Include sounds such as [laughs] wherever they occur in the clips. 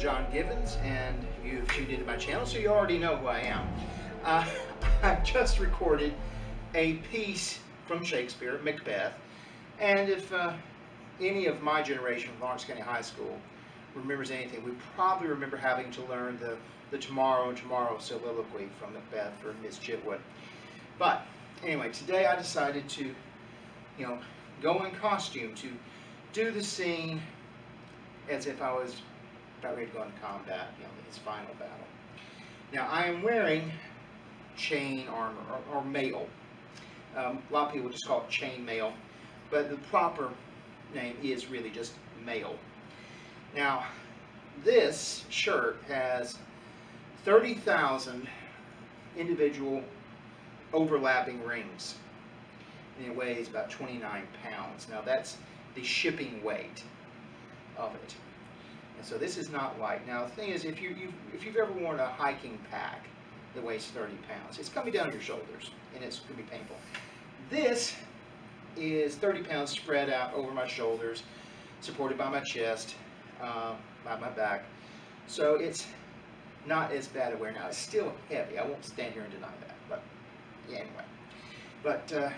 John Givens, and you've tuned into my channel, so you already know who I am. Uh, [laughs] I just recorded a piece from Shakespeare, Macbeth, and if uh, any of my generation from Lawrence County High School remembers anything, we probably remember having to learn the, the Tomorrow and Tomorrow soliloquy from Macbeth for Miss Chitwood. But anyway, today I decided to, you know, go in costume to do the scene as if I was about ready to go into combat, you know, his final battle. Now, I am wearing chain armor, or, or mail. Um, a lot of people just call it chain mail, but the proper name is really just mail. Now, this shirt has 30,000 individual overlapping rings, and it weighs about 29 pounds. Now, that's the shipping weight of it. And so this is not light. Now the thing is, if you you've, if you've ever worn a hiking pack that weighs 30 pounds, it's coming down your shoulders, and it's going to be painful. This is 30 pounds spread out over my shoulders, supported by my chest, um, by my back. So it's not as bad a wear now. It's still heavy. I won't stand here and deny that. But yeah, anyway. But uh,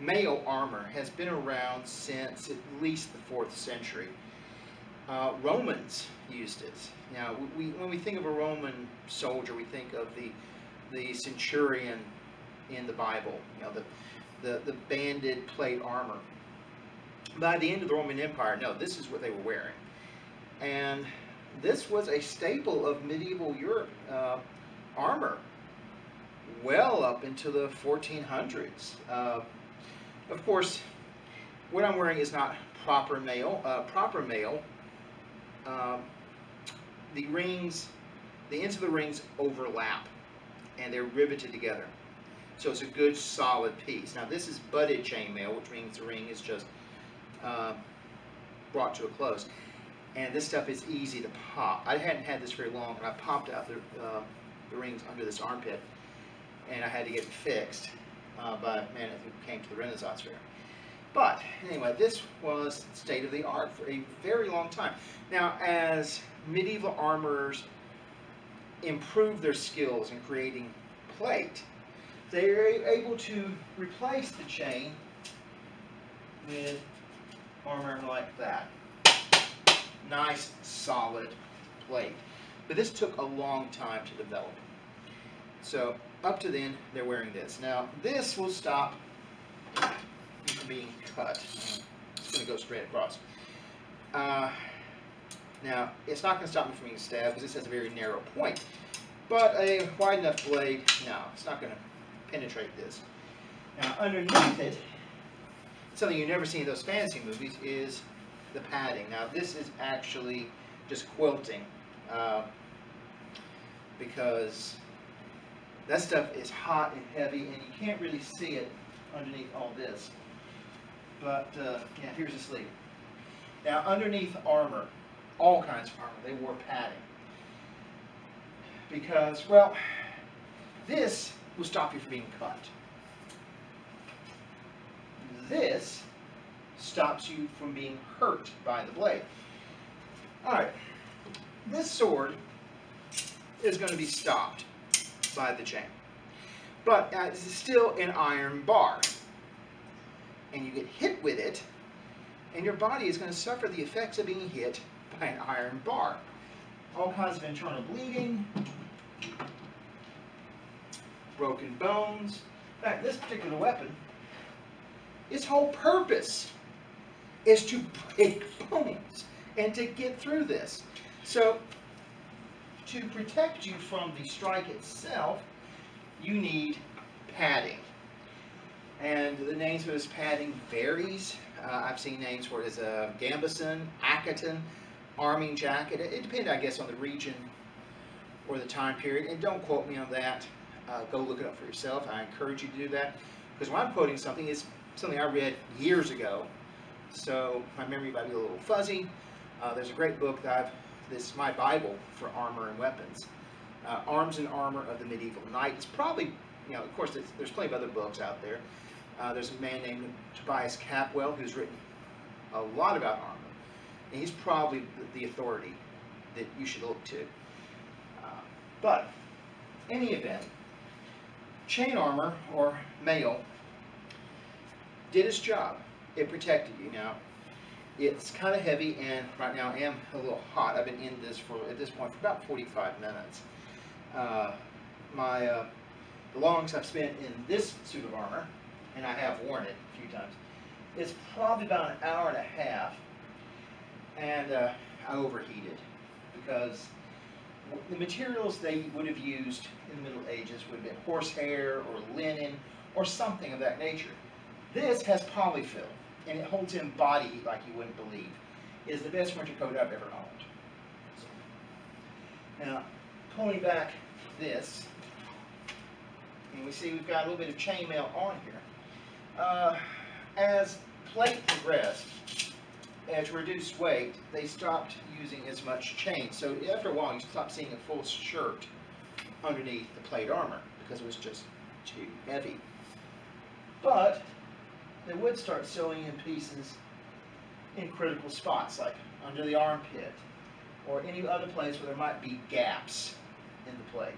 mail armor has been around since at least the 4th century. Uh, Romans used it. Now, we, when we think of a Roman soldier, we think of the the centurion in the Bible. You know, the the, the banded plate armor. By the end of the Roman Empire, no, this is what they were wearing, and this was a staple of medieval Europe uh, armor, well up into the 1400s. Uh, of course, what I'm wearing is not proper mail. Uh, proper mail um, the rings, the ends of the rings overlap and they're riveted together. So it's a good solid piece. Now this is butted chainmail, which means the ring is just uh, brought to a close. And this stuff is easy to pop. I hadn't had this very long, and I popped out the, uh, the rings under this armpit, and I had to get it fixed uh, by a man who came to the Renaissance Fair. But anyway, this was state of the art for a very long time. Now, as medieval armorers improved their skills in creating plate, they were able to replace the chain with armor like that. Nice, solid plate. But this took a long time to develop. So up to then, they're wearing this. Now, this will stop being cut. It's going to go straight across. Uh, now, it's not going to stop me from being stabbed because this has a very narrow point. But a wide enough blade, no, it's not going to penetrate this. Now, underneath it, something you never see in those fantasy movies is the padding. Now, this is actually just quilting uh, because that stuff is hot and heavy and you can't really see it underneath all this. But uh, yeah, here's the sleeve. Now underneath armor, all kinds of armor, they wore padding. Because, well, this will stop you from being cut. This stops you from being hurt by the blade. Alright, this sword is going to be stopped by the chain. But uh, it's still an iron bar and you get hit with it, and your body is going to suffer the effects of being hit by an iron bar. All kinds of internal bleeding, broken bones. In fact, this particular weapon, its whole purpose is to break bones and to get through this. So, to protect you from the strike itself, you need padding. And the names for this padding varies. Uh, I've seen names for it as a gambeson, aketon, arming jacket. It, it depends, I guess, on the region or the time period. And don't quote me on that. Uh, go look it up for yourself. I encourage you to do that. Because when I'm quoting something, it's something I read years ago. So my memory might be a little fuzzy. Uh, there's a great book that I've, this is my Bible for armor and weapons. Uh, Arms and Armor of the Medieval Knight. It's probably, you know, of course, there's plenty of other books out there. Uh, there's a man named Tobias Capwell who's written a lot about armor. And he's probably the authority that you should look to. Uh, but, any event, chain armor or mail did its job. It protected you. Now, it's kind of heavy, and right now I am a little hot. I've been in this for, at this point, for about 45 minutes. Uh, my, uh, the longest I've spent in this suit of armor, and I have worn it a few times, it's probably about an hour and a half, and uh, I overheated because the materials they would have used in the Middle Ages would have been horsehair or linen or something of that nature. This has polyfill and it holds in body heat like you wouldn't believe. It is the best winter coat I've ever owned. Now, pulling back this, and we see we've got a little bit of chainmail on here. Uh, as plate progressed, and to reduce weight, they stopped using as much chain. So after a while, you stop seeing a full shirt underneath the plate armor because it was just too heavy. But they would start sewing in pieces in critical spots, like under the armpit, or any other place where there might be gaps in the plate.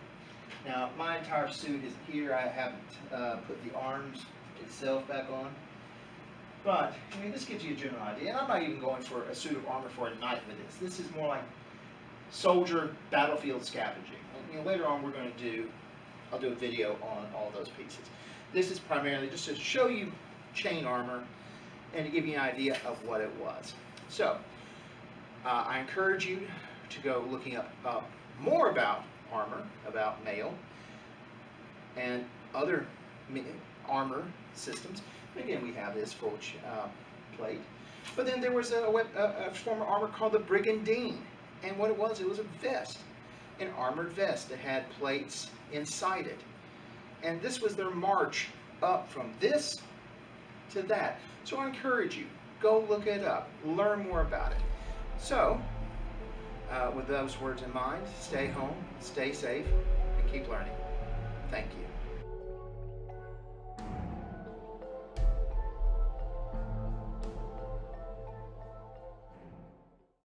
Now, my entire suit is here. I haven't uh, put the arms itself back on. But, I mean, this gives you a general idea. And I'm not even going for a suit of armor for a knight with this. This is more like soldier battlefield scavenging. You know, later on we're going to do, I'll do a video on all those pieces. This is primarily just to show you chain armor and to give you an idea of what it was. So, uh, I encourage you to go looking up uh, more about armor, about mail, and other armor systems. Again, we have this full uh, plate. But then there was a, a, a form of armor called the Brigandine. And what it was, it was a vest, an armored vest that had plates inside it. And this was their march up from this to that. So I encourage you, go look it up, learn more about it. So, uh, with those words in mind, stay home, stay safe, and keep learning. Thank you.